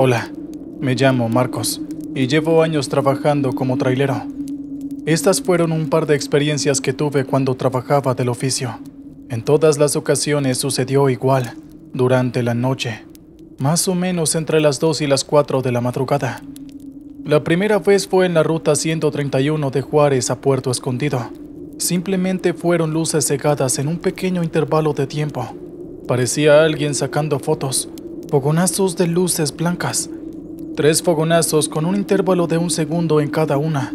Hola, me llamo Marcos y llevo años trabajando como trailero. Estas fueron un par de experiencias que tuve cuando trabajaba del oficio. En todas las ocasiones sucedió igual, durante la noche, más o menos entre las 2 y las 4 de la madrugada. La primera vez fue en la ruta 131 de Juárez a Puerto Escondido. Simplemente fueron luces cegadas en un pequeño intervalo de tiempo. Parecía alguien sacando fotos, fogonazos de luces blancas. Tres fogonazos con un intervalo de un segundo en cada una.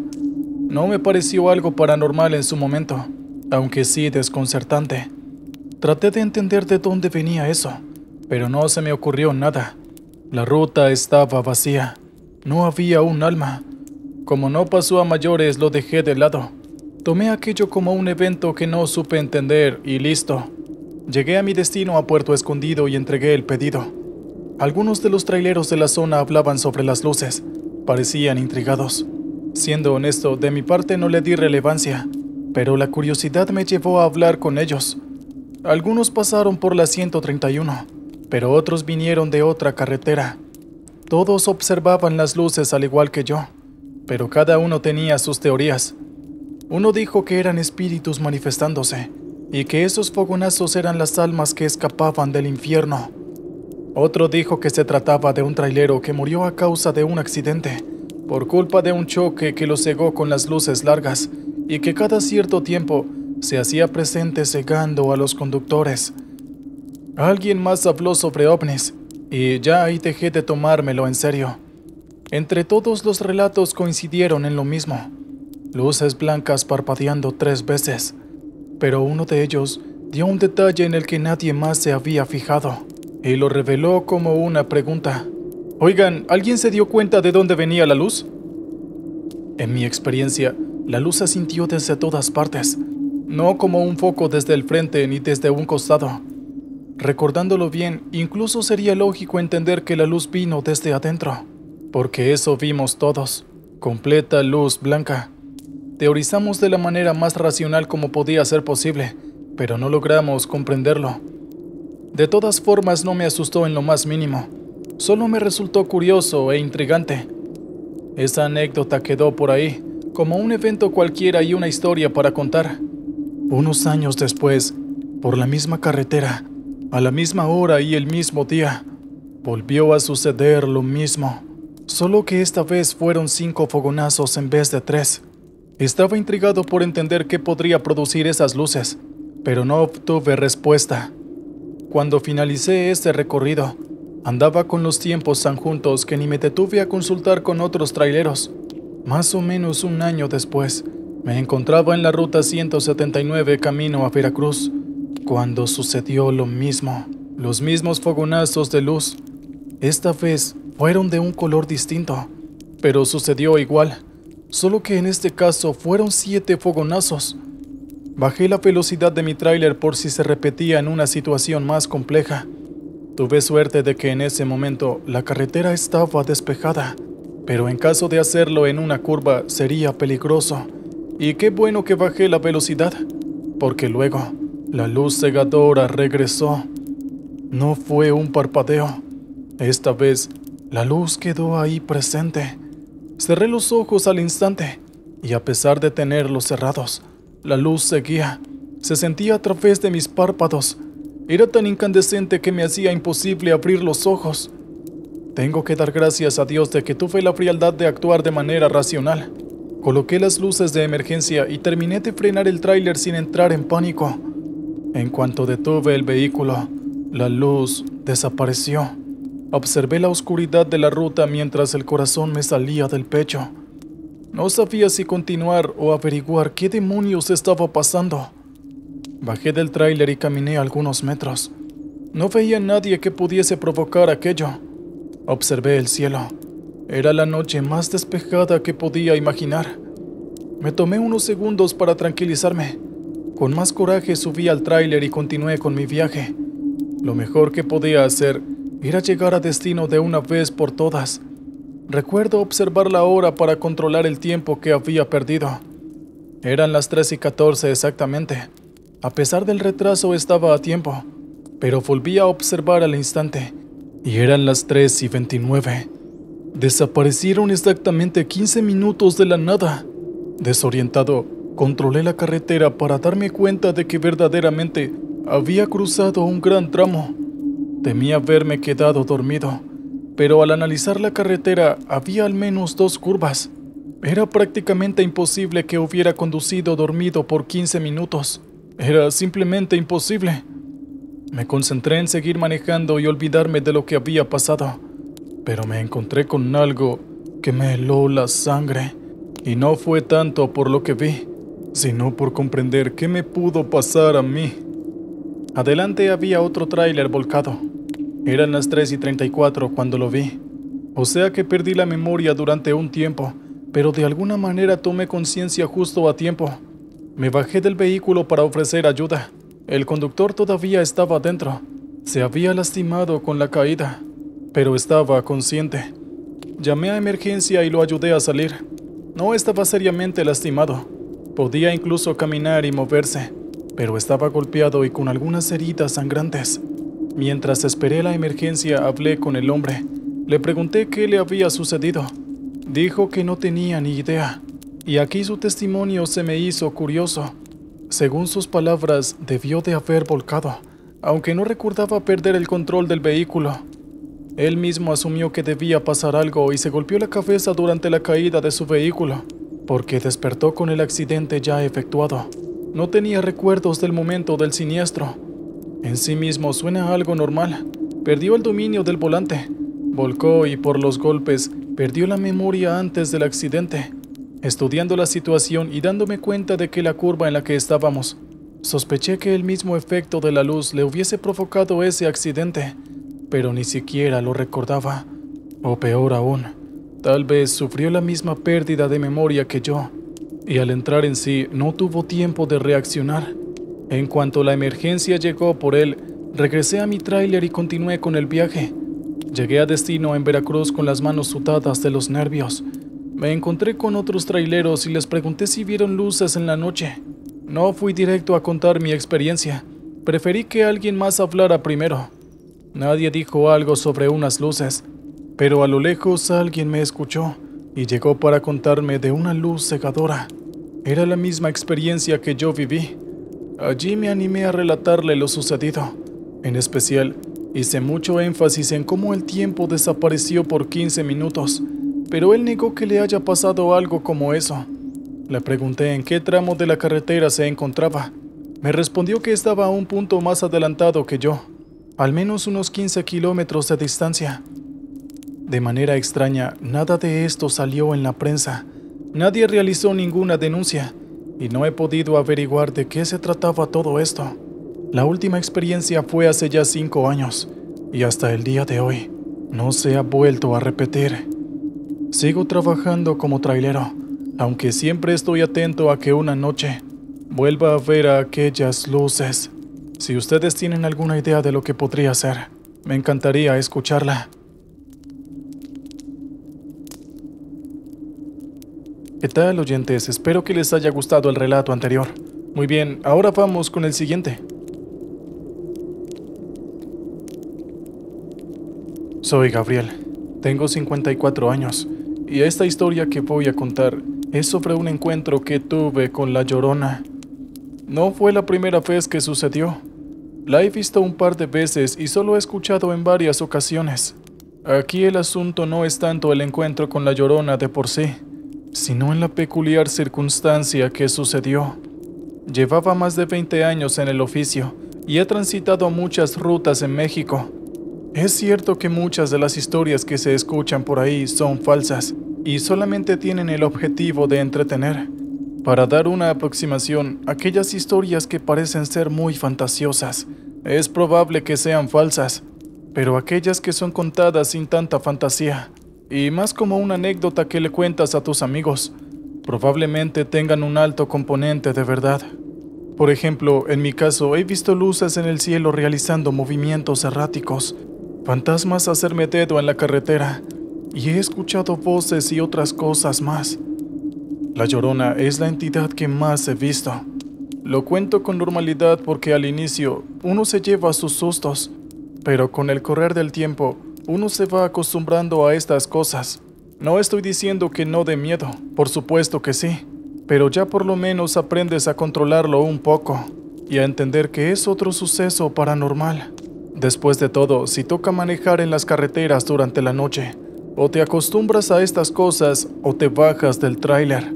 No me pareció algo paranormal en su momento, aunque sí desconcertante. Traté de entender de dónde venía eso, pero no se me ocurrió nada. La ruta estaba vacía. No había un alma. Como no pasó a mayores, lo dejé de lado. Tomé aquello como un evento que no supe entender y listo. Llegué a mi destino a Puerto Escondido y entregué el pedido. Algunos de los traileros de la zona hablaban sobre las luces. Parecían intrigados. Siendo honesto, de mi parte no le di relevancia, pero la curiosidad me llevó a hablar con ellos. Algunos pasaron por la 131, pero otros vinieron de otra carretera. Todos observaban las luces al igual que yo, pero cada uno tenía sus teorías. Uno dijo que eran espíritus manifestándose y que esos fogonazos eran las almas que escapaban del infierno. Otro dijo que se trataba de un trailero que murió a causa de un accidente, por culpa de un choque que lo cegó con las luces largas y que cada cierto tiempo se hacía presente cegando a los conductores. Alguien más habló sobre ovnis y ya ahí dejé de tomármelo en serio. Entre todos los relatos coincidieron en lo mismo, luces blancas parpadeando tres veces, pero uno de ellos dio un detalle en el que nadie más se había fijado, y lo reveló como una pregunta. Oigan, ¿alguien se dio cuenta de dónde venía la luz? En mi experiencia, la luz se sintió desde todas partes, no como un foco desde el frente ni desde un costado. Recordándolo bien, incluso sería lógico entender que la luz vino desde adentro, porque eso vimos todos, completa luz blanca. Teorizamos de la manera más racional como podía ser posible, pero no logramos comprenderlo. De todas formas no me asustó en lo más mínimo, solo me resultó curioso e intrigante. Esa anécdota quedó por ahí, como un evento cualquiera y una historia para contar. Unos años después, por la misma carretera, a la misma hora y el mismo día, volvió a suceder lo mismo, solo que esta vez fueron cinco fogonazos en vez de tres. Estaba intrigado por entender qué podría producir esas luces, pero no obtuve respuesta. Cuando finalicé este recorrido, andaba con los tiempos tan juntos que ni me detuve a consultar con otros traileros. Más o menos un año después, me encontraba en la ruta 179 camino a Veracruz, cuando sucedió lo mismo, los mismos fogonazos de luz. Esta vez fueron de un color distinto, pero sucedió igual, solo que en este caso fueron siete fogonazos. Bajé la velocidad de mi tráiler por si se repetía en una situación más compleja. Tuve suerte de que en ese momento la carretera estaba despejada, pero en caso de hacerlo en una curva sería peligroso. Y qué bueno que bajé la velocidad, porque luego la luz cegadora regresó. No fue un parpadeo. Esta vez, la luz quedó ahí presente. Cerré los ojos al instante, y a pesar de tenerlos cerrados, la luz seguía. Se sentía a través de mis párpados. Era tan incandescente que me hacía imposible abrir los ojos. Tengo que dar gracias a Dios de que tuve la frialdad de actuar de manera racional. Coloqué las luces de emergencia y terminé de frenar el tráiler sin entrar en pánico. En cuanto detuve el vehículo, la luz desapareció. Observé la oscuridad de la ruta mientras el corazón me salía del pecho. No sabía si continuar o averiguar qué demonios estaba pasando. Bajé del tráiler y caminé algunos metros. No veía a nadie que pudiese provocar aquello. Observé el cielo. Era la noche más despejada que podía imaginar. Me tomé unos segundos para tranquilizarme. Con más coraje subí al tráiler y continué con mi viaje. Lo mejor que podía hacer era llegar a destino de una vez por todas. Recuerdo observar la hora para controlar el tiempo que había perdido. Eran las 3 y 14 exactamente. A pesar del retraso estaba a tiempo, pero volví a observar al instante y eran las 3 y 29. Desaparecieron exactamente 15 minutos de la nada. Desorientado, controlé la carretera para darme cuenta de que verdaderamente había cruzado un gran tramo. Temía haberme quedado dormido, pero al analizar la carretera había al menos dos curvas. Era prácticamente imposible que hubiera conducido dormido por 15 minutos. Era simplemente imposible. Me concentré en seguir manejando y olvidarme de lo que había pasado, pero me encontré con algo que me heló la sangre, y no fue tanto por lo que vi, sino por comprender qué me pudo pasar a mí. Adelante había otro tráiler volcado. Eran las 3 y 34 cuando lo vi. O sea que perdí la memoria durante un tiempo, pero de alguna manera tomé conciencia justo a tiempo. Me bajé del vehículo para ofrecer ayuda. El conductor todavía estaba dentro. Se había lastimado con la caída, pero estaba consciente. Llamé a emergencia y lo ayudé a salir. No estaba seriamente lastimado. Podía incluso caminar y moverse, pero estaba golpeado y con algunas heridas sangrantes. Mientras esperé la emergencia hablé con el hombre. Le pregunté qué le había sucedido. Dijo que no tenía ni idea. Y aquí su testimonio se me hizo curioso. Según sus palabras, debió de haber volcado, aunque no recordaba perder el control del vehículo. Él mismo asumió que debía pasar algo y se golpeó la cabeza durante la caída de su vehículo, porque despertó con el accidente ya efectuado. No tenía recuerdos del momento del siniestro. En sí mismo suena algo normal. Perdió el dominio del volante, volcó y por los golpes perdió la memoria antes del accidente estudiando la situación y dándome cuenta de que la curva en la que estábamos, sospeché que el mismo efecto de la luz le hubiese provocado ese accidente, pero ni siquiera lo recordaba. O peor aún, tal vez sufrió la misma pérdida de memoria que yo, y al entrar en sí no tuvo tiempo de reaccionar. En cuanto la emergencia llegó por él, regresé a mi tráiler y continué con el viaje. Llegué a destino en Veracruz con las manos sudadas de los nervios, me encontré con otros traileros y les pregunté si vieron luces en la noche. No fui directo a contar mi experiencia. Preferí que alguien más hablara primero. Nadie dijo algo sobre unas luces, pero a lo lejos alguien me escuchó y llegó para contarme de una luz cegadora. Era la misma experiencia que yo viví. Allí me animé a relatarle lo sucedido. En especial, hice mucho énfasis en cómo el tiempo desapareció por 15 minutos pero él negó que le haya pasado algo como eso. Le pregunté en qué tramo de la carretera se encontraba. Me respondió que estaba a un punto más adelantado que yo, al menos unos 15 kilómetros de distancia. De manera extraña, nada de esto salió en la prensa. Nadie realizó ninguna denuncia y no he podido averiguar de qué se trataba todo esto. La última experiencia fue hace ya cinco años y hasta el día de hoy no se ha vuelto a repetir. Sigo trabajando como trailero, aunque siempre estoy atento a que una noche vuelva a ver a aquellas luces. Si ustedes tienen alguna idea de lo que podría ser, me encantaría escucharla. ¿Qué tal oyentes? Espero que les haya gustado el relato anterior. Muy bien, ahora vamos con el siguiente. Soy Gabriel, tengo 54 años y esta historia que voy a contar es sobre un encuentro que tuve con la Llorona. No fue la primera vez que sucedió. La he visto un par de veces y solo he escuchado en varias ocasiones. Aquí el asunto no es tanto el encuentro con la Llorona de por sí, sino en la peculiar circunstancia que sucedió. Llevaba más de 20 años en el oficio y he transitado muchas rutas en México. Es cierto que muchas de las historias que se escuchan por ahí son falsas y solamente tienen el objetivo de entretener. Para dar una aproximación, aquellas historias que parecen ser muy fantasiosas, es probable que sean falsas, pero aquellas que son contadas sin tanta fantasía, y más como una anécdota que le cuentas a tus amigos, probablemente tengan un alto componente de verdad. Por ejemplo, en mi caso he visto luces en el cielo realizando movimientos erráticos, fantasmas hacerme dedo en la carretera y he escuchado voces y otras cosas más. La Llorona es la entidad que más he visto. Lo cuento con normalidad porque al inicio uno se lleva sus sustos, pero con el correr del tiempo uno se va acostumbrando a estas cosas. No estoy diciendo que no dé miedo, por supuesto que sí, pero ya por lo menos aprendes a controlarlo un poco y a entender que es otro suceso paranormal. Después de todo, si toca manejar en las carreteras durante la noche, o te acostumbras a estas cosas o te bajas del tráiler.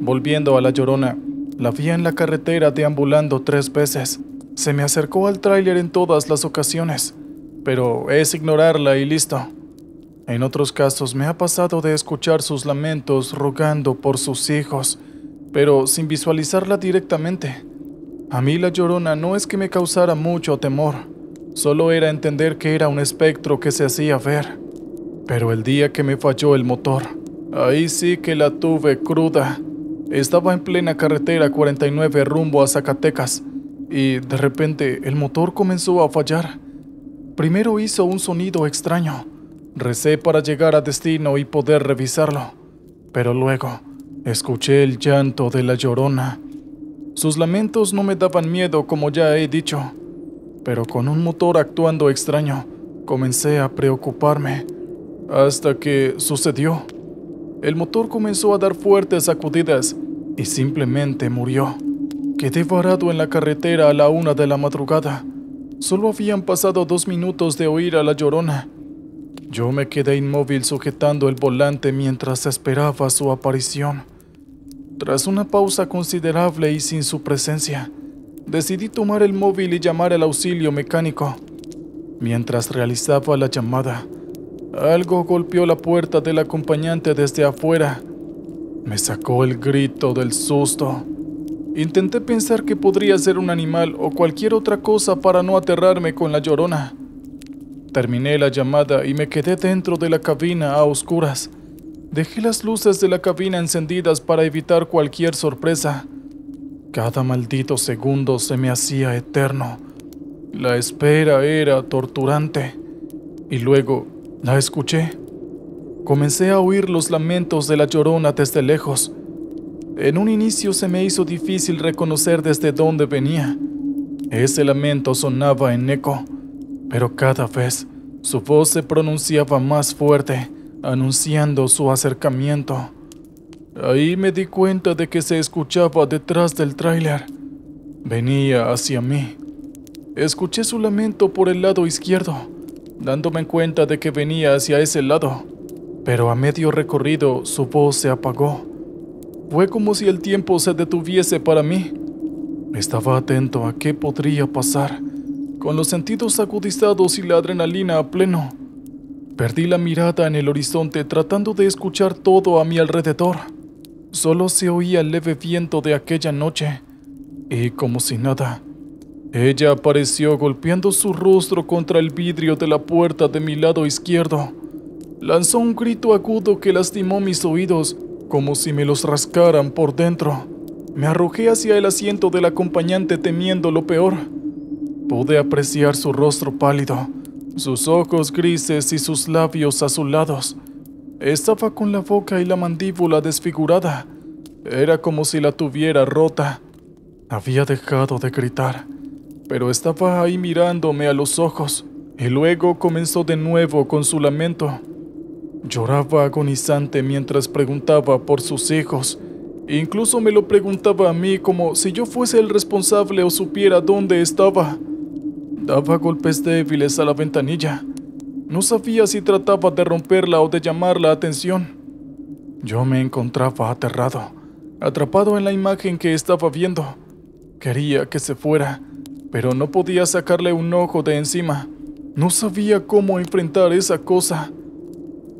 Volviendo a la llorona, la vi en la carretera deambulando tres veces. Se me acercó al tráiler en todas las ocasiones, pero es ignorarla y listo. En otros casos me ha pasado de escuchar sus lamentos rogando por sus hijos, pero sin visualizarla directamente. A mí la llorona no es que me causara mucho temor, solo era entender que era un espectro que se hacía ver. Pero el día que me falló el motor, ahí sí que la tuve cruda. Estaba en plena carretera 49 rumbo a Zacatecas y de repente el motor comenzó a fallar. Primero hizo un sonido extraño. Recé para llegar a destino y poder revisarlo, pero luego escuché el llanto de la llorona. Sus lamentos no me daban miedo como ya he dicho, pero con un motor actuando extraño, comencé a preocuparme, hasta que sucedió. El motor comenzó a dar fuertes sacudidas y simplemente murió. Quedé varado en la carretera a la una de la madrugada. Solo habían pasado dos minutos de oír a la llorona. Yo me quedé inmóvil sujetando el volante mientras esperaba su aparición. Tras una pausa considerable y sin su presencia, decidí tomar el móvil y llamar al auxilio mecánico. Mientras realizaba la llamada, algo golpeó la puerta del acompañante desde afuera. Me sacó el grito del susto. Intenté pensar que podría ser un animal o cualquier otra cosa para no aterrarme con la llorona. Terminé la llamada y me quedé dentro de la cabina a oscuras. Dejé las luces de la cabina encendidas para evitar cualquier sorpresa. Cada maldito segundo se me hacía eterno. La espera era torturante. Y luego la escuché. Comencé a oír los lamentos de la llorona desde lejos. En un inicio se me hizo difícil reconocer desde dónde venía. Ese lamento sonaba en eco, pero cada vez su voz se pronunciaba más fuerte anunciando su acercamiento. Ahí me di cuenta de que se escuchaba detrás del tráiler. Venía hacia mí. Escuché su lamento por el lado izquierdo, dándome cuenta de que venía hacia ese lado, pero a medio recorrido su voz se apagó. Fue como si el tiempo se detuviese para mí. Estaba atento a qué podría pasar, con los sentidos agudizados y la adrenalina a pleno. Perdí la mirada en el horizonte tratando de escuchar todo a mi alrededor. Solo se oía el leve viento de aquella noche, y como si nada, ella apareció golpeando su rostro contra el vidrio de la puerta de mi lado izquierdo. Lanzó un grito agudo que lastimó mis oídos, como si me los rascaran por dentro. Me arrojé hacia el asiento del acompañante temiendo lo peor. Pude apreciar su rostro pálido sus ojos grises y sus labios azulados. Estaba con la boca y la mandíbula desfigurada. Era como si la tuviera rota. Había dejado de gritar, pero estaba ahí mirándome a los ojos, y luego comenzó de nuevo con su lamento. Lloraba agonizante mientras preguntaba por sus hijos. Incluso me lo preguntaba a mí como si yo fuese el responsable o supiera dónde estaba. Daba golpes débiles a la ventanilla. No sabía si trataba de romperla o de llamar la atención. Yo me encontraba aterrado, atrapado en la imagen que estaba viendo. Quería que se fuera, pero no podía sacarle un ojo de encima. No sabía cómo enfrentar esa cosa.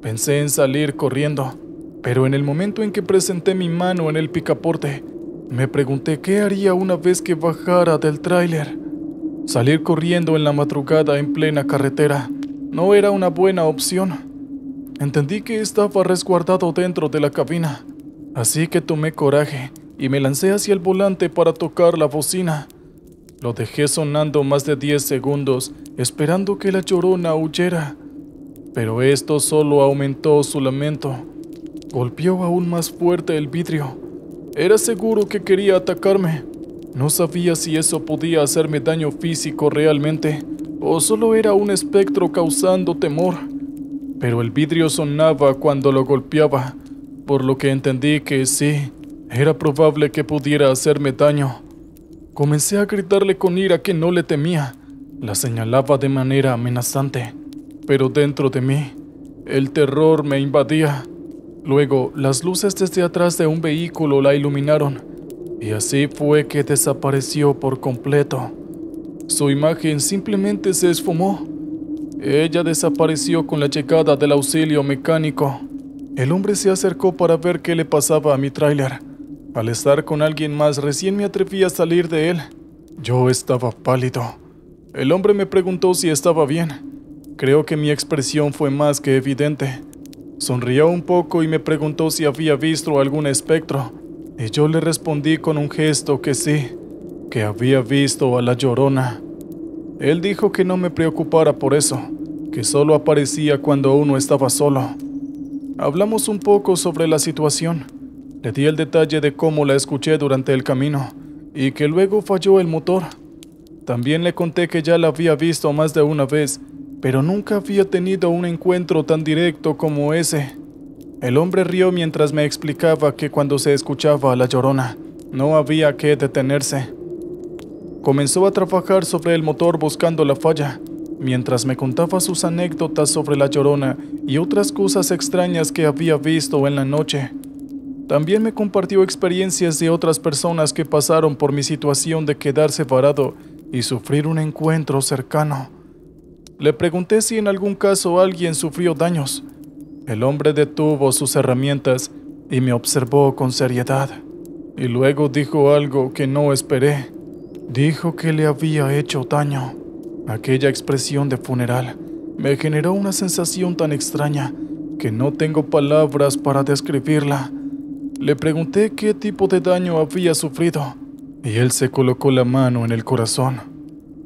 Pensé en salir corriendo, pero en el momento en que presenté mi mano en el picaporte, me pregunté qué haría una vez que bajara del tráiler. Salir corriendo en la madrugada en plena carretera no era una buena opción. Entendí que estaba resguardado dentro de la cabina, así que tomé coraje y me lancé hacia el volante para tocar la bocina. Lo dejé sonando más de 10 segundos, esperando que la llorona huyera. Pero esto solo aumentó su lamento. Golpeó aún más fuerte el vidrio. Era seguro que quería atacarme. No sabía si eso podía hacerme daño físico realmente o solo era un espectro causando temor. pero el vidrio sonaba cuando lo golpeaba, por lo que entendí que sí, era probable que pudiera hacerme daño. Comencé a gritarle con ira que no le temía. La señalaba de manera amenazante, pero dentro de mí, el terror me invadía. Luego, las luces desde atrás de un vehículo la iluminaron, y así fue que desapareció por completo. Su imagen simplemente se esfumó. Ella desapareció con la llegada del auxilio mecánico. El hombre se acercó para ver qué le pasaba a mi tráiler. Al estar con alguien más recién me atreví a salir de él. Yo estaba pálido. El hombre me preguntó si estaba bien. Creo que mi expresión fue más que evidente. Sonrió un poco y me preguntó si había visto algún espectro, y yo le respondí con un gesto que sí, que había visto a la llorona. Él dijo que no me preocupara por eso, que solo aparecía cuando uno estaba solo. Hablamos un poco sobre la situación. Le di el detalle de cómo la escuché durante el camino y que luego falló el motor. También le conté que ya la había visto más de una vez, pero nunca había tenido un encuentro tan directo como ese. El hombre rió mientras me explicaba que cuando se escuchaba a la llorona, no había que detenerse. Comenzó a trabajar sobre el motor buscando la falla, mientras me contaba sus anécdotas sobre la llorona y otras cosas extrañas que había visto en la noche. También me compartió experiencias de otras personas que pasaron por mi situación de quedar separado y sufrir un encuentro cercano. Le pregunté si en algún caso alguien sufrió daños. El hombre detuvo sus herramientas y me observó con seriedad. Y luego dijo algo que no esperé. Dijo que le había hecho daño. Aquella expresión de funeral me generó una sensación tan extraña que no tengo palabras para describirla. Le pregunté qué tipo de daño había sufrido y él se colocó la mano en el corazón.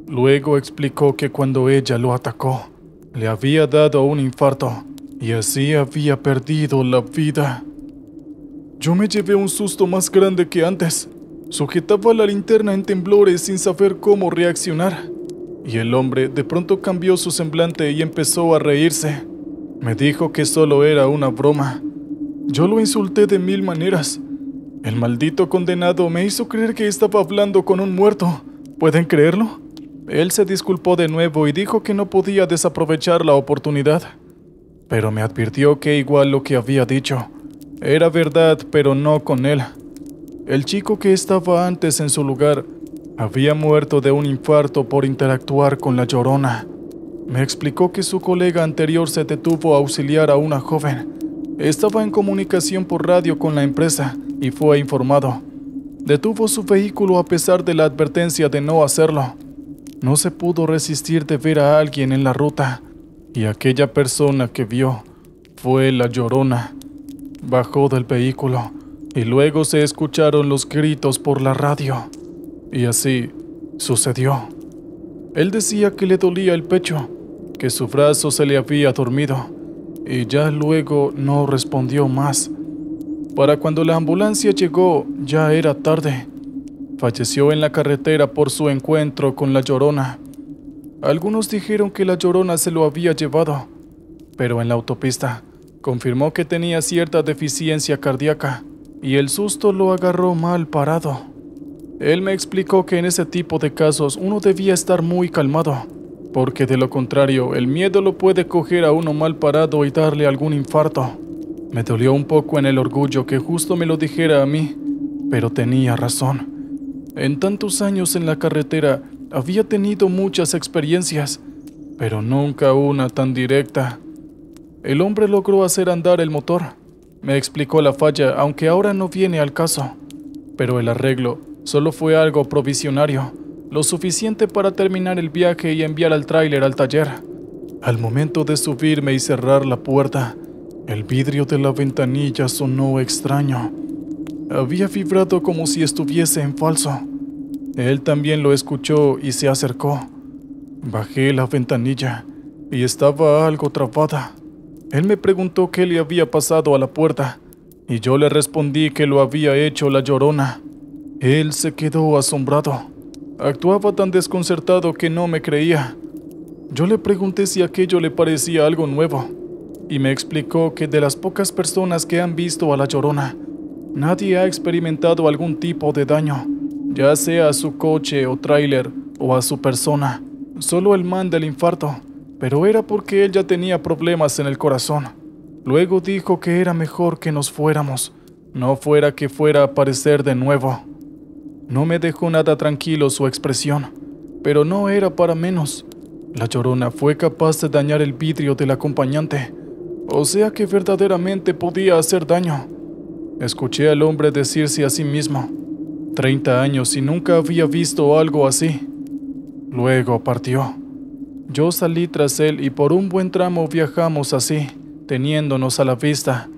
Luego explicó que cuando ella lo atacó, le había dado un infarto y así había perdido la vida. Yo me llevé un susto más grande que antes. Sujetaba la linterna en temblores sin saber cómo reaccionar. Y el hombre de pronto cambió su semblante y empezó a reírse. Me dijo que solo era una broma yo lo insulté de mil maneras. El maldito condenado me hizo creer que estaba hablando con un muerto. ¿Pueden creerlo? Él se disculpó de nuevo y dijo que no podía desaprovechar la oportunidad. Pero me advirtió que igual lo que había dicho era verdad, pero no con él. El chico que estaba antes en su lugar había muerto de un infarto por interactuar con la llorona. Me explicó que su colega anterior se detuvo a auxiliar a una joven estaba en comunicación por radio con la empresa y fue informado. Detuvo su vehículo a pesar de la advertencia de no hacerlo. No se pudo resistir de ver a alguien en la ruta y aquella persona que vio fue la llorona. Bajó del vehículo y luego se escucharon los gritos por la radio. Y así sucedió. Él decía que le dolía el pecho, que su brazo se le había dormido y ya luego no respondió más. Para cuando la ambulancia llegó ya era tarde. Falleció en la carretera por su encuentro con la llorona. Algunos dijeron que la llorona se lo había llevado, pero en la autopista confirmó que tenía cierta deficiencia cardíaca y el susto lo agarró mal parado. Él me explicó que en ese tipo de casos uno debía estar muy calmado porque de lo contrario el miedo lo puede coger a uno mal parado y darle algún infarto. Me dolió un poco en el orgullo que justo me lo dijera a mí, pero tenía razón. En tantos años en la carretera había tenido muchas experiencias, pero nunca una tan directa. El hombre logró hacer andar el motor. Me explicó la falla, aunque ahora no viene al caso. Pero el arreglo solo fue algo provisionario lo suficiente para terminar el viaje y enviar al tráiler al taller. Al momento de subirme y cerrar la puerta, el vidrio de la ventanilla sonó extraño. Había vibrado como si estuviese en falso. Él también lo escuchó y se acercó. Bajé la ventanilla y estaba algo trabada. Él me preguntó qué le había pasado a la puerta y yo le respondí que lo había hecho la llorona. Él se quedó asombrado. Actuaba tan desconcertado que no me creía. Yo le pregunté si aquello le parecía algo nuevo. y me explicó que de las pocas personas que han visto a la llorona, nadie ha experimentado algún tipo de daño, ya sea a su coche o tráiler o a su persona, solo el man del infarto, pero era porque él ya tenía problemas en el corazón. Luego dijo que era mejor que nos fuéramos, no fuera que fuera a aparecer de nuevo. No me dejó nada tranquilo su expresión, pero no era para menos. La llorona fue capaz de dañar el vidrio del acompañante, o sea que verdaderamente podía hacer daño. Escuché al hombre decirse a sí mismo, 30 años y nunca había visto algo así. Luego partió. Yo salí tras él y por un buen tramo viajamos así, teniéndonos a la vista.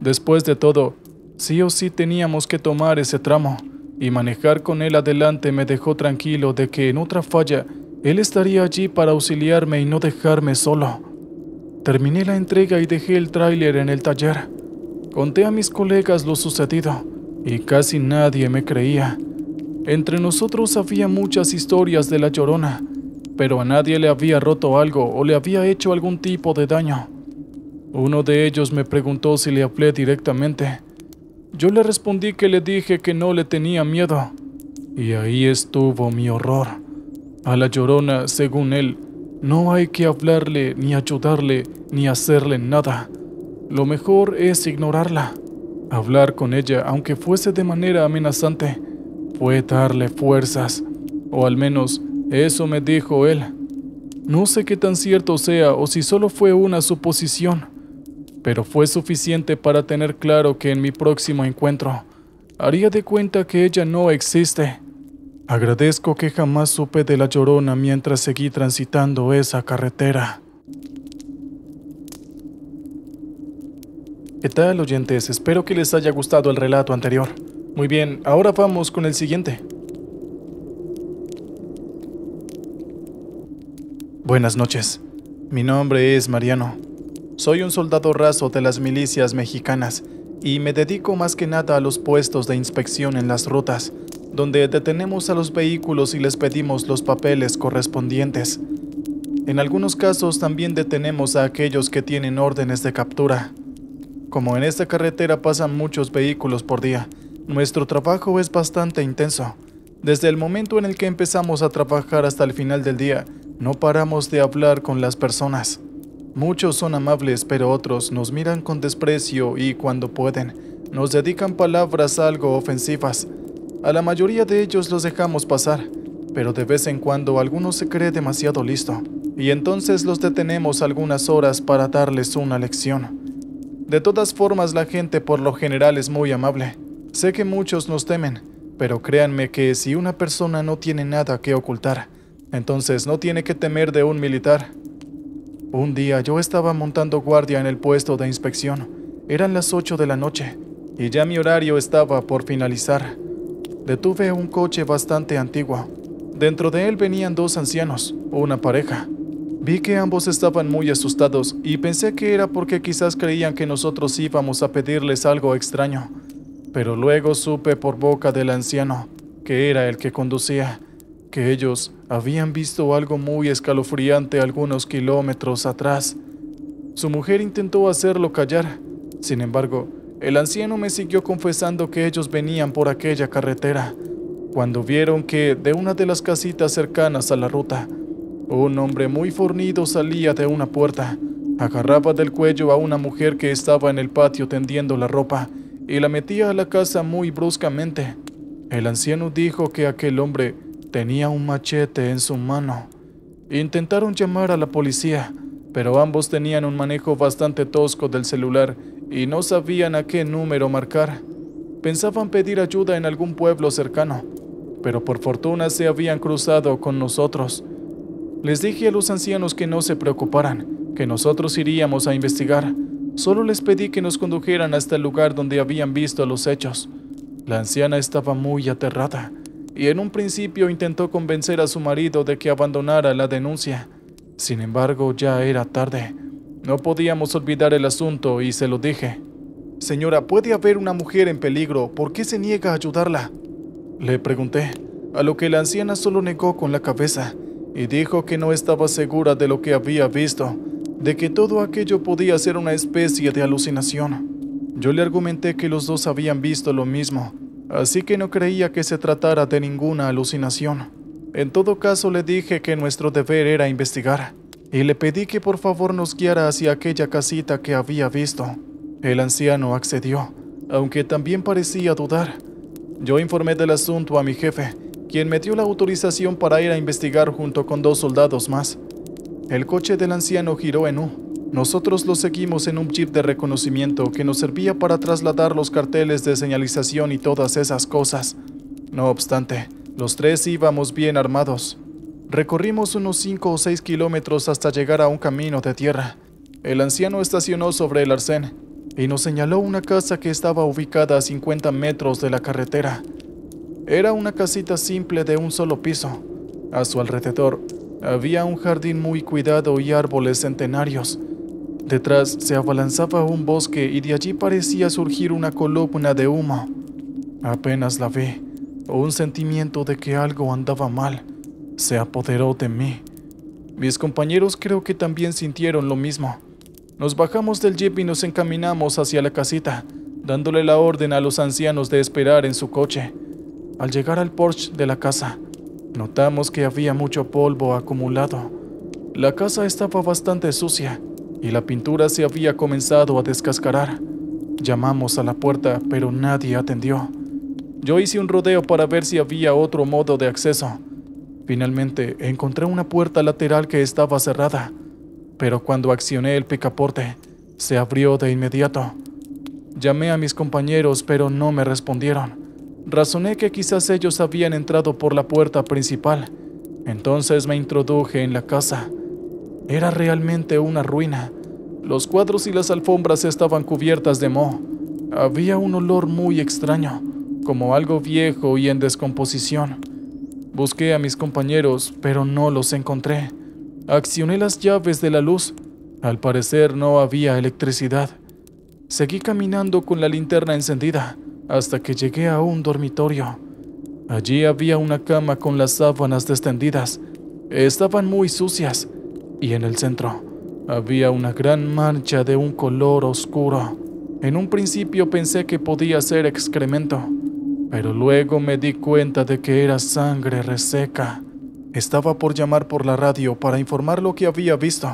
Después de todo, sí o sí teníamos que tomar ese tramo, y manejar con él adelante me dejó tranquilo de que en otra falla él estaría allí para auxiliarme y no dejarme solo. Terminé la entrega y dejé el tráiler en el taller. Conté a mis colegas lo sucedido y casi nadie me creía. Entre nosotros había muchas historias de la llorona, pero a nadie le había roto algo o le había hecho algún tipo de daño. Uno de ellos me preguntó si le hablé directamente. Yo le respondí que le dije que no le tenía miedo. Y ahí estuvo mi horror. A la llorona, según él, no hay que hablarle, ni ayudarle, ni hacerle nada. Lo mejor es ignorarla. Hablar con ella, aunque fuese de manera amenazante, fue darle fuerzas, o al menos eso me dijo él. No sé qué tan cierto sea o si solo fue una suposición, pero fue suficiente para tener claro que en mi próximo encuentro haría de cuenta que ella no existe. Agradezco que jamás supe de la llorona mientras seguí transitando esa carretera. ¿Qué tal oyentes? Espero que les haya gustado el relato anterior. Muy bien, ahora vamos con el siguiente. Buenas noches. Mi nombre es Mariano. Soy un soldado raso de las milicias mexicanas y me dedico más que nada a los puestos de inspección en las rutas donde detenemos a los vehículos y les pedimos los papeles correspondientes. En algunos casos también detenemos a aquellos que tienen órdenes de captura. Como en esta carretera pasan muchos vehículos por día, nuestro trabajo es bastante intenso. Desde el momento en el que empezamos a trabajar hasta el final del día, no paramos de hablar con las personas. Muchos son amables, pero otros nos miran con desprecio y, cuando pueden, nos dedican palabras algo ofensivas. A la mayoría de ellos los dejamos pasar, pero de vez en cuando alguno se cree demasiado listo, y entonces los detenemos algunas horas para darles una lección. De todas formas, la gente por lo general es muy amable. Sé que muchos nos temen, pero créanme que si una persona no tiene nada que ocultar, entonces no tiene que temer de un militar. Un día yo estaba montando guardia en el puesto de inspección. Eran las 8 de la noche, y ya mi horario estaba por finalizar. Detuve un coche bastante antiguo. Dentro de él venían dos ancianos, una pareja. Vi que ambos estaban muy asustados y pensé que era porque quizás creían que nosotros íbamos a pedirles algo extraño. Pero luego supe por boca del anciano, que era el que conducía, que ellos habían visto algo muy escalofriante algunos kilómetros atrás. Su mujer intentó hacerlo callar. Sin embargo, el anciano me siguió confesando que ellos venían por aquella carretera, cuando vieron que de una de las casitas cercanas a la ruta, un hombre muy fornido salía de una puerta, agarraba del cuello a una mujer que estaba en el patio tendiendo la ropa y la metía a la casa muy bruscamente. El anciano dijo que aquel hombre tenía un machete en su mano. Intentaron llamar a la policía, pero ambos tenían un manejo bastante tosco del celular y no sabían a qué número marcar. Pensaban pedir ayuda en algún pueblo cercano, pero por fortuna se habían cruzado con nosotros. Les dije a los ancianos que no se preocuparan, que nosotros iríamos a investigar. Solo les pedí que nos condujeran hasta el lugar donde habían visto los hechos. La anciana estaba muy aterrada y en un principio intentó convencer a su marido de que abandonara la denuncia. Sin embargo, ya era tarde. No podíamos olvidar el asunto y se lo dije. Señora, puede haber una mujer en peligro, ¿por qué se niega a ayudarla? Le pregunté, a lo que la anciana solo negó con la cabeza y dijo que no estaba segura de lo que había visto. de que todo aquello podía ser una especie de alucinación. Yo le argumenté que los dos habían visto lo mismo, así que no creía que se tratara de ninguna alucinación. En todo caso le dije que nuestro deber era investigar, y le pedí que por favor nos guiara hacia aquella casita que había visto. El anciano accedió, aunque también parecía dudar. Yo informé del asunto a mi jefe, quien me dio la autorización para ir a investigar junto con dos soldados más. El coche del anciano giró en U. Nosotros lo seguimos en un jeep de reconocimiento que nos servía para trasladar los carteles de señalización y todas esas cosas. No obstante, los tres íbamos bien armados. Recorrimos unos 5 o 6 kilómetros hasta llegar a un camino de tierra. El anciano estacionó sobre el arcén y nos señaló una casa que estaba ubicada a 50 metros de la carretera. Era una casita simple de un solo piso. A su alrededor había un jardín muy cuidado y árboles centenarios. Detrás se abalanzaba un bosque y de allí parecía surgir una columna de humo. Apenas la vi, un sentimiento de que algo andaba mal se apoderó de mí. Mis compañeros creo que también sintieron lo mismo. Nos bajamos del jeep y nos encaminamos hacia la casita, dándole la orden a los ancianos de esperar en su coche. Al llegar al porche de la casa, notamos que había mucho polvo acumulado. La casa estaba bastante sucia y la pintura se había comenzado a descascarar. Llamamos a la puerta, pero nadie atendió. Yo hice un rodeo para ver si había otro modo de acceso. Finalmente encontré una puerta lateral que estaba cerrada pero cuando accioné el picaporte, se abrió de inmediato. Llamé a mis compañeros, pero no me respondieron. Razoné que quizás ellos habían entrado por la puerta principal. Entonces me introduje en la casa. Era realmente una ruina. Los cuadros y las alfombras estaban cubiertas de moho. Había un olor muy extraño, como algo viejo y en descomposición. Busqué a mis compañeros, pero no los encontré. Accioné las llaves de la luz. Al parecer no había electricidad. Seguí caminando con la linterna encendida hasta que llegué a un dormitorio. Allí había una cama con las sábanas descendidas. Estaban muy sucias y en el centro había una gran mancha de un color oscuro. En un principio pensé que podía ser excremento, pero luego me di cuenta de que era sangre reseca. Estaba por llamar por la radio para informar lo que había visto,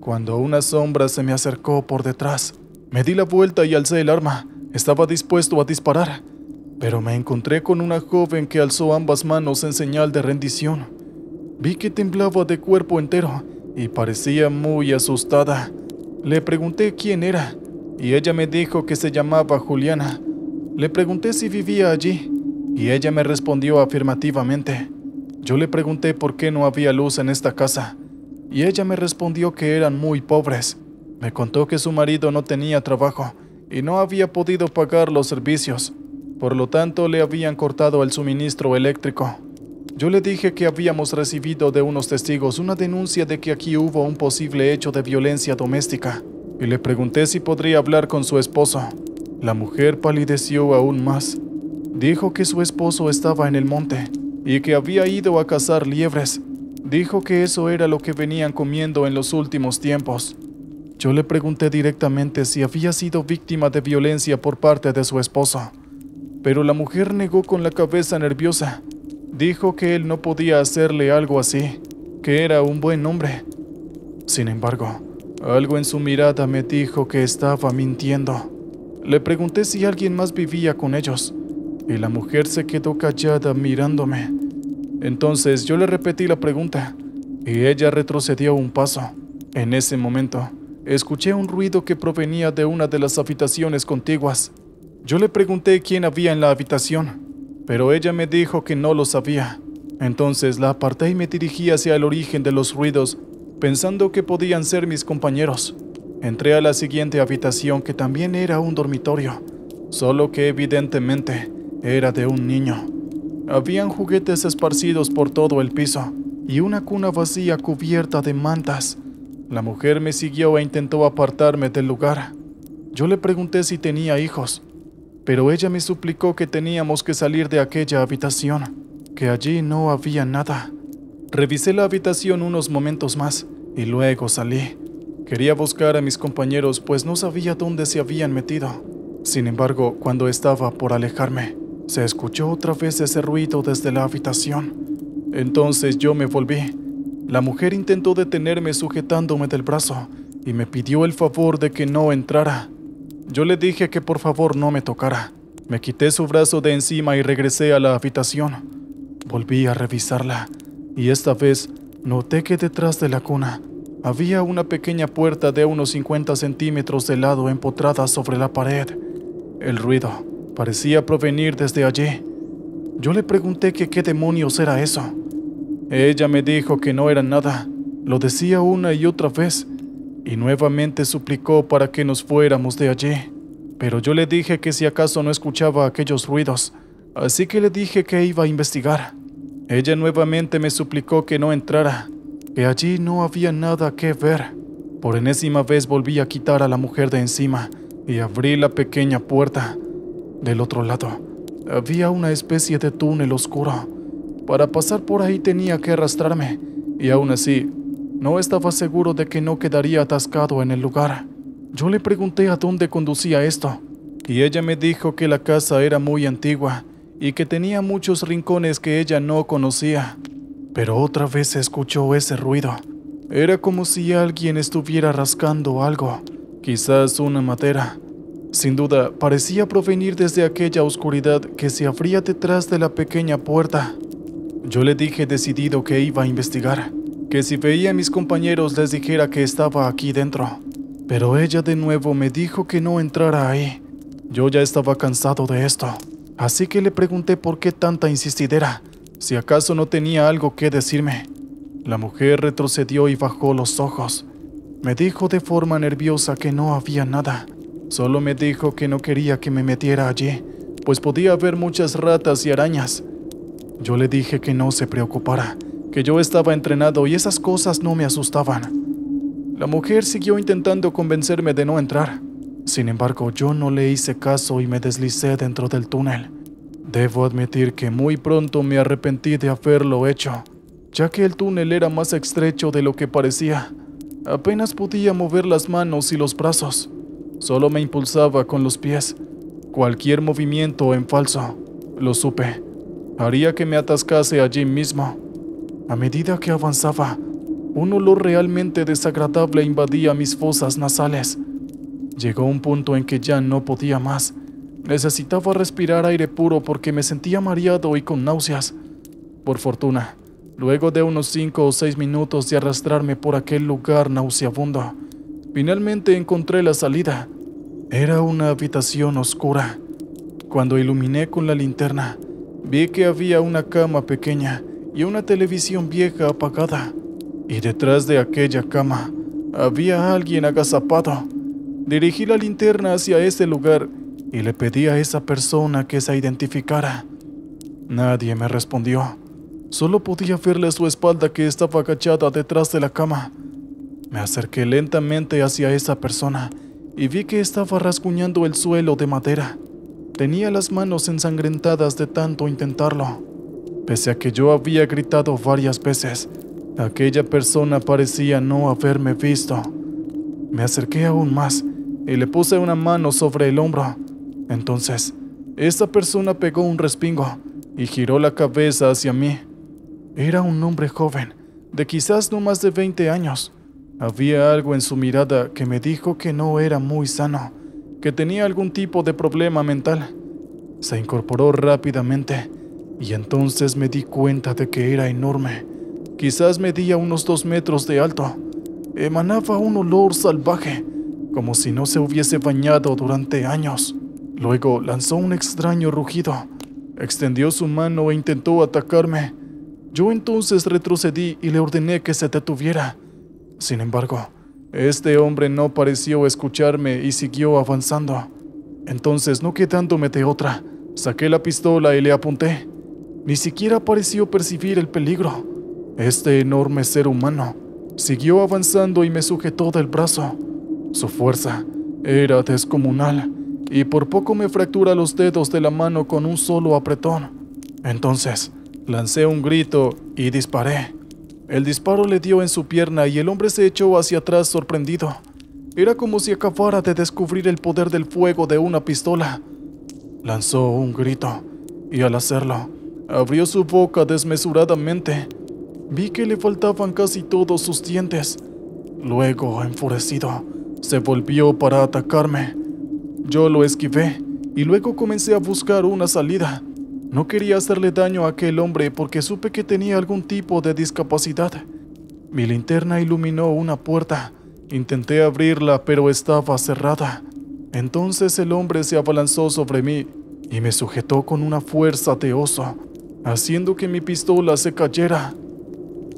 cuando una sombra se me acercó por detrás. Me di la vuelta y alcé el arma. Estaba dispuesto a disparar, pero me encontré con una joven que alzó ambas manos en señal de rendición. Vi que temblaba de cuerpo entero y parecía muy asustada. Le pregunté quién era y ella me dijo que se llamaba Juliana. Le pregunté si vivía allí y ella me respondió afirmativamente. Yo le pregunté por qué no había luz en esta casa, y ella me respondió que eran muy pobres. Me contó que su marido no tenía trabajo y no había podido pagar los servicios, por lo tanto le habían cortado el suministro eléctrico. Yo le dije que habíamos recibido de unos testigos una denuncia de que aquí hubo un posible hecho de violencia doméstica, y le pregunté si podría hablar con su esposo. La mujer palideció aún más. Dijo que su esposo estaba en el monte y que había ido a cazar liebres. Dijo que eso era lo que venían comiendo en los últimos tiempos. Yo le pregunté directamente si había sido víctima de violencia por parte de su esposo, pero la mujer negó con la cabeza nerviosa. Dijo que él no podía hacerle algo así, que era un buen hombre. Sin embargo, algo en su mirada me dijo que estaba mintiendo. Le pregunté si alguien más vivía con ellos y la mujer se quedó callada mirándome. Entonces yo le repetí la pregunta y ella retrocedió un paso. En ese momento, escuché un ruido que provenía de una de las habitaciones contiguas. Yo le pregunté quién había en la habitación, pero ella me dijo que no lo sabía. Entonces la aparté y me dirigí hacia el origen de los ruidos, pensando que podían ser mis compañeros. Entré a la siguiente habitación que también era un dormitorio, solo que evidentemente era de un niño. Habían juguetes esparcidos por todo el piso y una cuna vacía cubierta de mantas. La mujer me siguió e intentó apartarme del lugar. Yo le pregunté si tenía hijos, pero ella me suplicó que teníamos que salir de aquella habitación, que allí no había nada. Revisé la habitación unos momentos más y luego salí. Quería buscar a mis compañeros pues no sabía dónde se habían metido. Sin embargo, cuando estaba por alejarme, se escuchó otra vez ese ruido desde la habitación. Entonces yo me volví. La mujer intentó detenerme sujetándome del brazo y me pidió el favor de que no entrara. Yo le dije que por favor no me tocara. Me quité su brazo de encima y regresé a la habitación. Volví a revisarla y esta vez noté que detrás de la cuna había una pequeña puerta de unos 50 centímetros de lado empotrada sobre la pared. El ruido parecía provenir desde allí. Yo le pregunté qué demonios era eso. Ella me dijo que no era nada. Lo decía una y otra vez y nuevamente suplicó para que nos fuéramos de allí. Pero yo le dije que si acaso no escuchaba aquellos ruidos, así que le dije que iba a investigar. Ella nuevamente me suplicó que no entrara, que allí no había nada que ver. Por enésima vez volví a quitar a la mujer de encima y abrí la pequeña puerta. Del otro lado había una especie de túnel oscuro. Para pasar por ahí tenía que arrastrarme, y aún así no estaba seguro de que no quedaría atascado en el lugar. Yo le pregunté a dónde conducía esto, y ella me dijo que la casa era muy antigua y que tenía muchos rincones que ella no conocía. Pero otra vez escuchó ese ruido. Era como si alguien estuviera rascando algo, quizás una madera. Sin duda, parecía provenir desde aquella oscuridad que se abría detrás de la pequeña puerta. Yo le dije decidido que iba a investigar que si veía a mis compañeros les dijera que estaba aquí dentro. Pero ella de nuevo me dijo que no entrara ahí. Yo ya estaba cansado de esto, así que le pregunté por qué tanta insistidera, si acaso no tenía algo que decirme. La mujer retrocedió y bajó los ojos. Me dijo de forma nerviosa que no había nada. Solo me dijo que no quería que me metiera allí, pues podía haber muchas ratas y arañas. Yo le dije que no se preocupara, que yo estaba entrenado y esas cosas no me asustaban. La mujer siguió intentando convencerme de no entrar. Sin embargo, yo no le hice caso y me deslicé dentro del túnel. Debo admitir que muy pronto me arrepentí de haberlo hecho, ya que el túnel era más estrecho de lo que parecía. Apenas podía mover las manos y los brazos. Solo me impulsaba con los pies. Cualquier movimiento en falso, lo supe, haría que me atascase allí mismo. A medida que avanzaba, un olor realmente desagradable invadía mis fosas nasales. Llegó un punto en que ya no podía más. Necesitaba respirar aire puro porque me sentía mareado y con náuseas. Por fortuna, luego de unos cinco o seis minutos de arrastrarme por aquel lugar nauseabundo, finalmente encontré la salida. Era una habitación oscura. Cuando iluminé con la linterna, vi que había una cama pequeña y una televisión vieja apagada, y detrás de aquella cama había alguien agazapado. Dirigí la linterna hacia ese lugar y le pedí a esa persona que se identificara. Nadie me respondió. Solo podía verle su espalda que estaba agachada detrás de la cama. Me acerqué lentamente hacia esa persona y vi que estaba rasguñando el suelo de madera. Tenía las manos ensangrentadas de tanto intentarlo. Pese a que yo había gritado varias veces, aquella persona parecía no haberme visto. Me acerqué aún más y le puse una mano sobre el hombro. Entonces, esa persona pegó un respingo y giró la cabeza hacia mí. Era un hombre joven, de quizás no más de 20 años. Había algo en su mirada que me dijo que no era muy sano, que tenía algún tipo de problema mental. Se incorporó rápidamente y entonces me di cuenta de que era enorme. Quizás medía unos dos metros de alto. Emanaba un olor salvaje, como si no se hubiese bañado durante años. Luego lanzó un extraño rugido, extendió su mano e intentó atacarme. Yo entonces retrocedí y le ordené que se detuviera. Sin embargo, este hombre no pareció escucharme y siguió avanzando. Entonces, no quedándome de otra, saqué la pistola y le apunté. Ni siquiera pareció percibir el peligro. Este enorme ser humano siguió avanzando y me sujetó del brazo. Su fuerza era descomunal y por poco me fractura los dedos de la mano con un solo apretón. Entonces, lancé un grito y disparé. El disparo le dio en su pierna y el hombre se echó hacia atrás sorprendido. Era como si acabara de descubrir el poder del fuego de una pistola. Lanzó un grito y al hacerlo, abrió su boca desmesuradamente. Vi que le faltaban casi todos sus dientes. Luego, enfurecido, se volvió para atacarme. Yo lo esquivé y luego comencé a buscar una salida. No quería hacerle daño a aquel hombre porque supe que tenía algún tipo de discapacidad. Mi linterna iluminó una puerta. Intenté abrirla, pero estaba cerrada. Entonces el hombre se abalanzó sobre mí y me sujetó con una fuerza de oso, haciendo que mi pistola se cayera.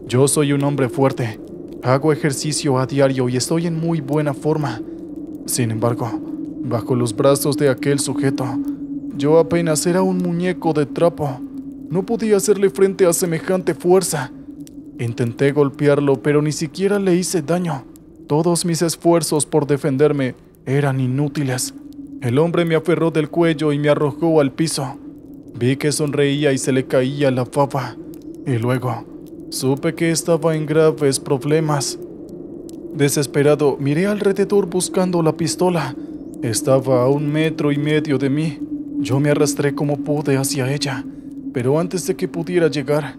Yo soy un hombre fuerte, hago ejercicio a diario y estoy en muy buena forma. Sin embargo, bajo los brazos de aquel sujeto, yo apenas era un muñeco de trapo. No podía hacerle frente a semejante fuerza. Intenté golpearlo, pero ni siquiera le hice daño. Todos mis esfuerzos por defenderme eran inútiles. El hombre me aferró del cuello y me arrojó al piso. Vi que sonreía y se le caía la fava. Y luego, Supe que estaba en graves problemas. Desesperado, miré alrededor buscando la pistola. Estaba a un metro y medio de mí. Yo me arrastré como pude hacia ella, pero antes de que pudiera llegar,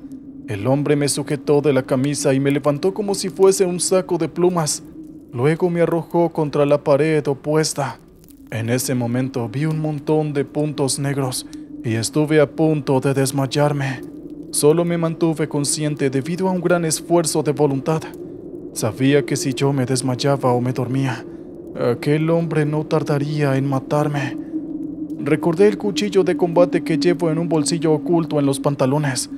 el hombre me sujetó de la camisa y me levantó como si fuese un saco de plumas. Luego me arrojó contra la pared opuesta. En ese momento vi un montón de puntos negros y estuve a punto de desmayarme. Solo me mantuve consciente debido a un gran esfuerzo de voluntad. Sabía que si yo me desmayaba o me dormía, aquel hombre no tardaría en matarme. Recordé el cuchillo de combate que llevo en un bolsillo oculto en los pantalones.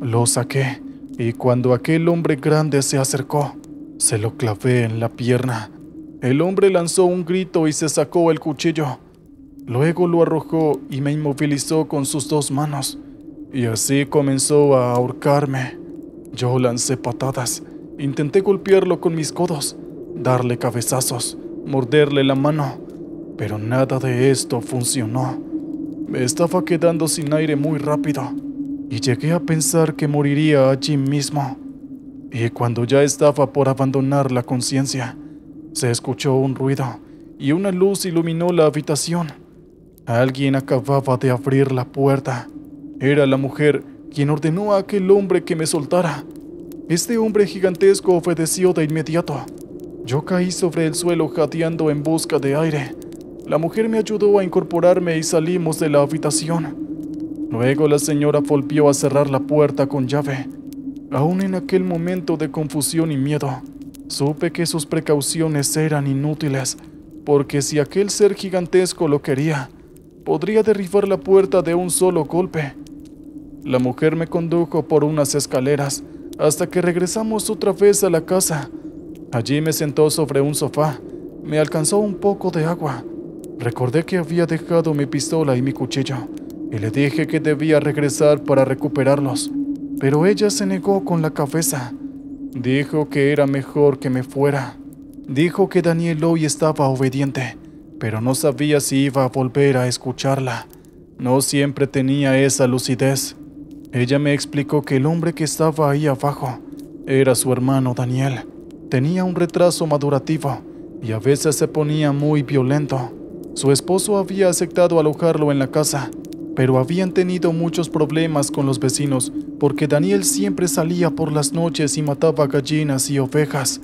Lo saqué y cuando aquel hombre grande se acercó, se lo clavé en la pierna. El hombre lanzó un grito y se sacó el cuchillo. Luego lo arrojó y me inmovilizó con sus dos manos. Y así comenzó a ahorcarme. Yo lancé patadas, intenté golpearlo con mis codos, darle cabezazos, morderle la mano, pero nada de esto funcionó. Me estaba quedando sin aire muy rápido y llegué a pensar que moriría allí mismo. Y cuando ya estaba por abandonar la conciencia, se escuchó un ruido y una luz iluminó la habitación. Alguien acababa de abrir la puerta. Era la mujer quien ordenó a aquel hombre que me soltara. Este hombre gigantesco obedeció de inmediato. Yo caí sobre el suelo jadeando en busca de aire. La mujer me ayudó a incorporarme y salimos de la habitación. Luego la señora volvió a cerrar la puerta con llave. Aún en aquel momento de confusión y miedo, supe que sus precauciones eran inútiles, porque si aquel ser gigantesco lo quería, podría derribar la puerta de un solo golpe. La mujer me condujo por unas escaleras hasta que regresamos otra vez a la casa. Allí me sentó sobre un sofá. Me alcanzó un poco de agua. Recordé que había dejado mi pistola y mi cuchillo y le dije que debía regresar para recuperarlos, pero ella se negó con la cabeza. Dijo que era mejor que me fuera. Dijo que Daniel hoy estaba obediente, pero no sabía si iba a volver a escucharla. No siempre tenía esa lucidez. Ella me explicó que el hombre que estaba ahí abajo era su hermano Daniel. Tenía un retraso madurativo y a veces se ponía muy violento. Su esposo había aceptado alojarlo en la casa, pero habían tenido muchos problemas con los vecinos porque Daniel siempre salía por las noches y mataba gallinas y ovejas.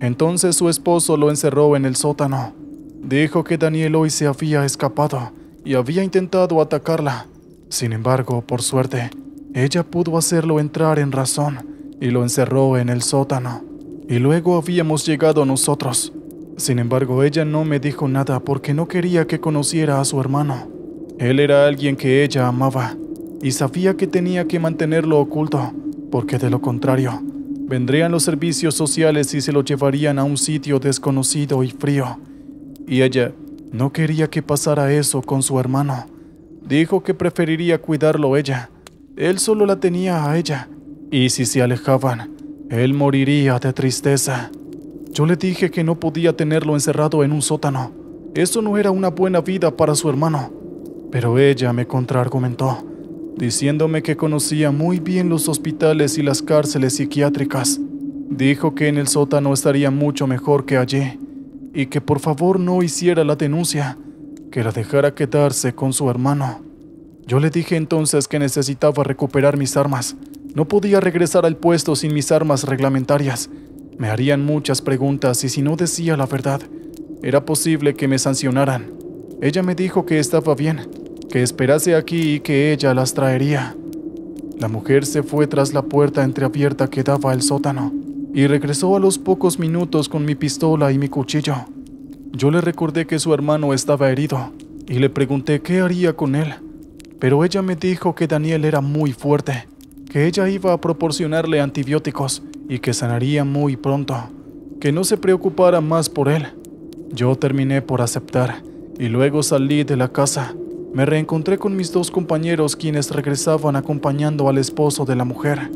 Entonces su esposo lo encerró en el sótano. Dijo que Daniel hoy se había escapado y había intentado atacarla. Sin embargo, por suerte, ella pudo hacerlo entrar en razón y lo encerró en el sótano. Y luego habíamos llegado nosotros. Sin embargo, ella no me dijo nada porque no quería que conociera a su hermano. Él era alguien que ella amaba y sabía que tenía que mantenerlo oculto, porque de lo contrario, vendrían los servicios sociales y se lo llevarían a un sitio desconocido y frío. Y ella no quería que pasara eso con su hermano. Dijo que preferiría cuidarlo ella él solo la tenía a ella, y si se alejaban, él moriría de tristeza. Yo le dije que no podía tenerlo encerrado en un sótano. Eso no era una buena vida para su hermano. Pero ella me contraargumentó, diciéndome que conocía muy bien los hospitales y las cárceles psiquiátricas. Dijo que en el sótano estaría mucho mejor que allí y que por favor no hiciera la denuncia, que la dejara quedarse con su hermano. Yo le dije entonces que necesitaba recuperar mis armas. No podía regresar al puesto sin mis armas reglamentarias. Me harían muchas preguntas y si no decía la verdad, era posible que me sancionaran. Ella me dijo que estaba bien, que esperase aquí y que ella las traería. La mujer se fue tras la puerta entreabierta que daba al sótano y regresó a los pocos minutos con mi pistola y mi cuchillo. Yo le recordé que su hermano estaba herido y le pregunté qué haría con él, pero ella me dijo que Daniel era muy fuerte, que ella iba a proporcionarle antibióticos y que sanaría muy pronto, que no se preocupara más por él. Yo terminé por aceptar y luego salí de la casa. Me reencontré con mis dos compañeros quienes regresaban acompañando al esposo de la mujer.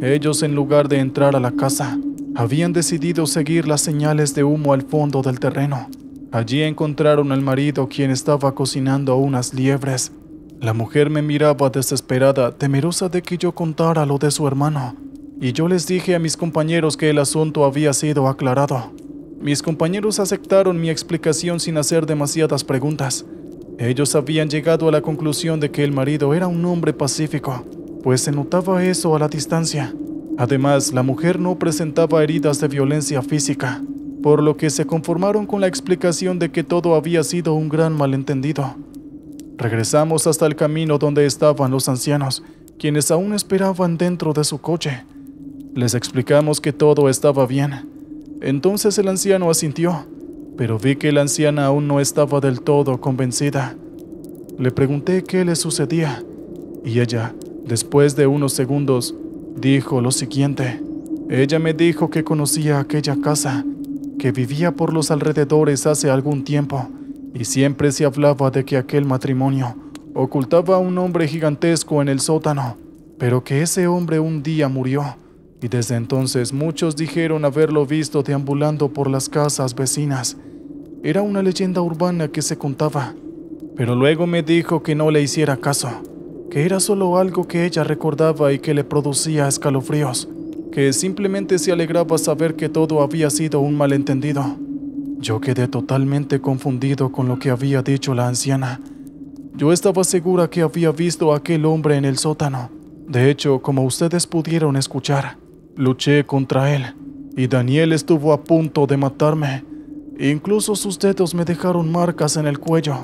Ellos, en lugar de entrar a la casa, habían decidido seguir las señales de humo al fondo del terreno. Allí encontraron al marido quien estaba cocinando unas liebres. La mujer me miraba desesperada, temerosa de que yo contara lo de su hermano, y yo les dije a mis compañeros que el asunto había sido aclarado. Mis compañeros aceptaron mi explicación sin hacer demasiadas preguntas. Ellos habían llegado a la conclusión de que el marido era un hombre pacífico, pues se notaba eso a la distancia. Además, la mujer no presentaba heridas de violencia física, por lo que se conformaron con la explicación de que todo había sido un gran malentendido. Regresamos hasta el camino donde estaban los ancianos, quienes aún esperaban dentro de su coche. Les explicamos que todo estaba bien. Entonces el anciano asintió, pero vi que la anciana aún no estaba del todo convencida. Le pregunté qué le sucedía, y ella Después de unos segundos, dijo lo siguiente. Ella me dijo que conocía aquella casa, que vivía por los alrededores hace algún tiempo, y siempre se hablaba de que aquel matrimonio ocultaba a un hombre gigantesco en el sótano, pero que ese hombre un día murió, y desde entonces muchos dijeron haberlo visto deambulando por las casas vecinas. Era una leyenda urbana que se contaba, pero luego me dijo que no le hiciera caso que era solo algo que ella recordaba y que le producía escalofríos, que simplemente se alegraba saber que todo había sido un malentendido. Yo quedé totalmente confundido con lo que había dicho la anciana. Yo estaba segura que había visto a aquel hombre en el sótano. De hecho, como ustedes pudieron escuchar, luché contra él y Daniel estuvo a punto de matarme. Incluso sus dedos me dejaron marcas en el cuello.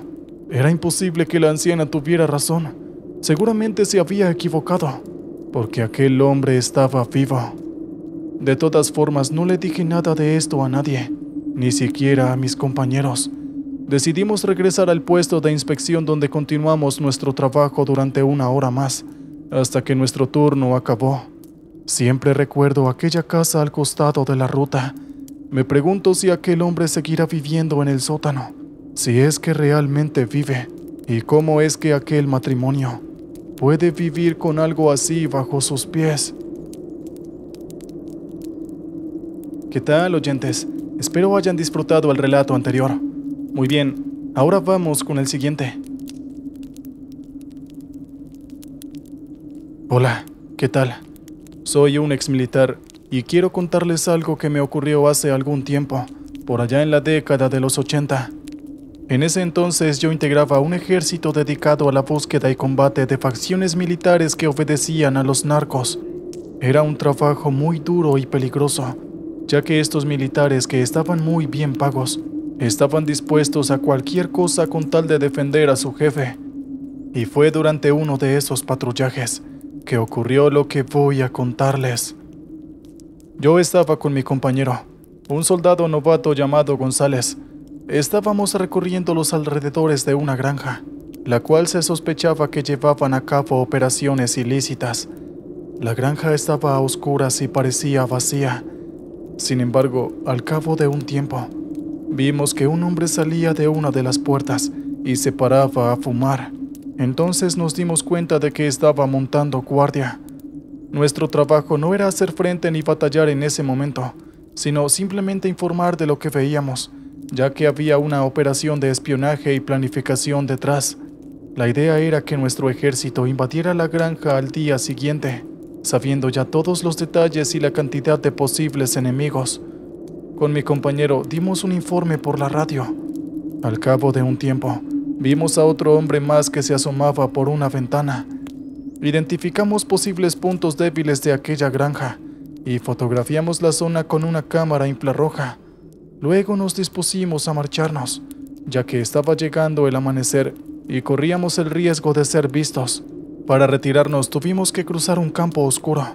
Era imposible que la anciana tuviera razón. Seguramente se había equivocado, porque aquel hombre estaba vivo. De todas formas, no le dije nada de esto a nadie, ni siquiera a mis compañeros. Decidimos regresar al puesto de inspección donde continuamos nuestro trabajo durante una hora más, hasta que nuestro turno acabó. Siempre recuerdo aquella casa al costado de la ruta. Me pregunto si aquel hombre seguirá viviendo en el sótano, si es que realmente vive, y cómo es que aquel matrimonio puede vivir con algo así bajo sus pies. ¿Qué tal, oyentes? Espero hayan disfrutado el relato anterior. Muy bien, ahora vamos con el siguiente. Hola, ¿qué tal? Soy un ex militar y quiero contarles algo que me ocurrió hace algún tiempo, por allá en la década de los 80. En ese entonces yo integraba un ejército dedicado a la búsqueda y combate de facciones militares que obedecían a los narcos. Era un trabajo muy duro y peligroso, ya que estos militares que estaban muy bien pagos, estaban dispuestos a cualquier cosa con tal de defender a su jefe. Y fue durante uno de esos patrullajes que ocurrió lo que voy a contarles. Yo estaba con mi compañero, un soldado novato llamado González, Estábamos recorriendo los alrededores de una granja, la cual se sospechaba que llevaban a cabo operaciones ilícitas. La granja estaba a oscuras y parecía vacía. Sin embargo, al cabo de un tiempo, vimos que un hombre salía de una de las puertas y se paraba a fumar. Entonces nos dimos cuenta de que estaba montando guardia. Nuestro trabajo no era hacer frente ni batallar en ese momento, sino simplemente informar de lo que veíamos ya que había una operación de espionaje y planificación detrás. La idea era que nuestro ejército invadiera la granja al día siguiente. Sabiendo ya todos los detalles y la cantidad de posibles enemigos. Con mi compañero dimos un informe por la radio. Al cabo de un tiempo, vimos a otro hombre más que se asomaba por una ventana. Identificamos posibles puntos débiles de aquella granja y fotografiamos la zona con una cámara infrarroja. Luego nos dispusimos a marcharnos, ya que estaba llegando el amanecer y corríamos el riesgo de ser vistos. Para retirarnos tuvimos que cruzar un campo oscuro.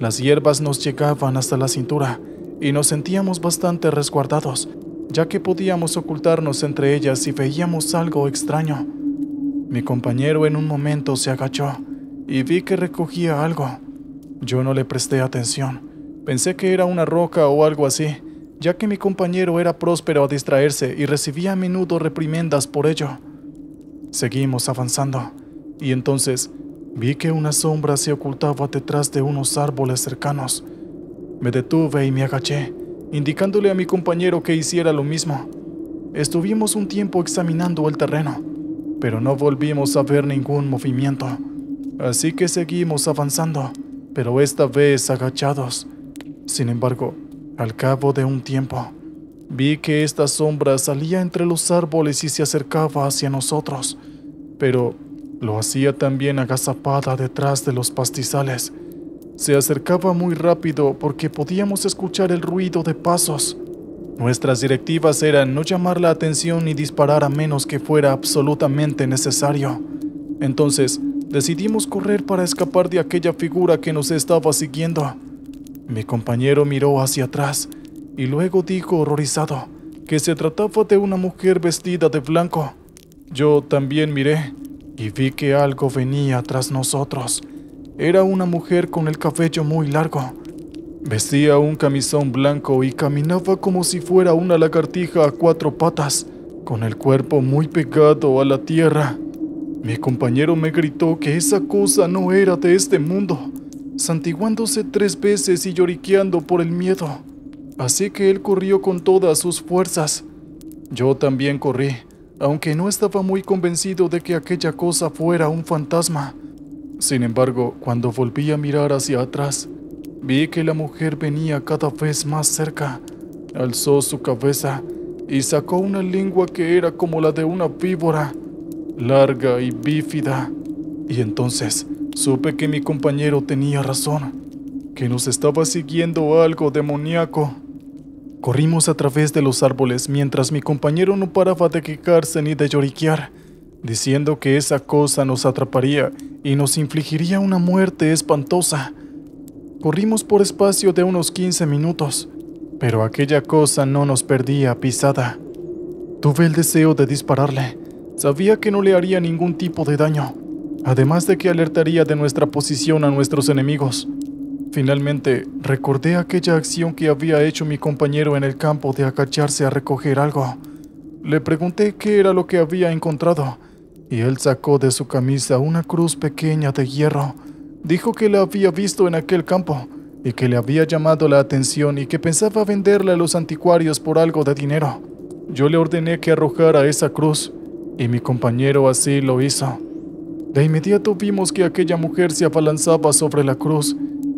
Las hierbas nos llegaban hasta la cintura y nos sentíamos bastante resguardados, ya que podíamos ocultarnos entre ellas si veíamos algo extraño. Mi compañero en un momento se agachó y vi que recogía algo. Yo no le presté atención. Pensé que era una roca o algo así, ya que mi compañero era próspero a distraerse y recibía a menudo reprimendas por ello. Seguimos avanzando, y entonces vi que una sombra se ocultaba detrás de unos árboles cercanos. Me detuve y me agaché, indicándole a mi compañero que hiciera lo mismo. Estuvimos un tiempo examinando el terreno, pero no volvimos a ver ningún movimiento. Así que seguimos avanzando, pero esta vez agachados. Sin embargo, al cabo de un tiempo, vi que esta sombra salía entre los árboles y se acercaba hacia nosotros, pero lo hacía también agazapada detrás de los pastizales. Se acercaba muy rápido porque podíamos escuchar el ruido de pasos. Nuestras directivas eran no llamar la atención ni disparar a menos que fuera absolutamente necesario. Entonces, decidimos correr para escapar de aquella figura que nos estaba siguiendo. Mi compañero miró hacia atrás y luego dijo horrorizado que se trataba de una mujer vestida de blanco. Yo también miré y vi que algo venía tras nosotros. Era una mujer con el cabello muy largo. Vestía un camisón blanco y caminaba como si fuera una lagartija a cuatro patas, con el cuerpo muy pegado a la tierra. Mi compañero me gritó que esa cosa no era de este mundo santiguándose tres veces y lloriqueando por el miedo. Así que él corrió con todas sus fuerzas. Yo también corrí, aunque no estaba muy convencido de que aquella cosa fuera un fantasma. Sin embargo, cuando volví a mirar hacia atrás, vi que la mujer venía cada vez más cerca. Alzó su cabeza y sacó una lengua que era como la de una víbora, larga y bífida. Y entonces Supe que mi compañero tenía razón, que nos estaba siguiendo algo demoníaco. Corrimos a través de los árboles mientras mi compañero no paraba de quejarse ni de lloriquear, diciendo que esa cosa nos atraparía y nos infligiría una muerte espantosa. Corrimos por espacio de unos 15 minutos, pero aquella cosa no nos perdía pisada. Tuve el deseo de dispararle. Sabía que no le haría ningún tipo de daño, además de que alertaría de nuestra posición a nuestros enemigos. Finalmente, recordé aquella acción que había hecho mi compañero en el campo de agacharse a recoger algo. Le pregunté qué era lo que había encontrado, y él sacó de su camisa una cruz pequeña de hierro. Dijo que la había visto en aquel campo, y que le había llamado la atención y que pensaba venderla a los anticuarios por algo de dinero. Yo le ordené que arrojara esa cruz, y mi compañero así lo hizo. De inmediato vimos que aquella mujer se abalanzaba sobre la cruz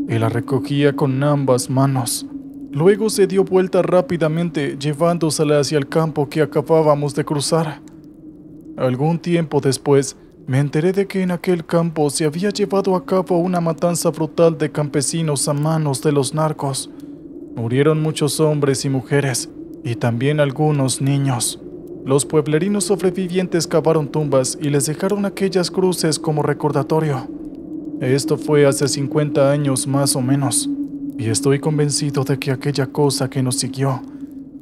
y la recogía con ambas manos. Luego se dio vuelta rápidamente, llevándosela hacia el campo que acabábamos de cruzar. Algún tiempo después, me enteré de que en aquel campo se había llevado a cabo una matanza brutal de campesinos a manos de los narcos. Murieron muchos hombres y mujeres, y también algunos niños. Los pueblerinos sobrevivientes cavaron tumbas y les dejaron aquellas cruces como recordatorio. Esto fue hace 50 años más o menos, y estoy convencido de que aquella cosa que nos siguió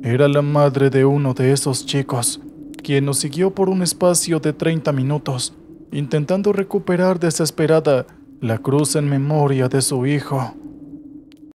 era la madre de uno de esos chicos, quien nos siguió por un espacio de 30 minutos, intentando recuperar desesperada la cruz en memoria de su hijo.